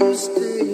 you stay.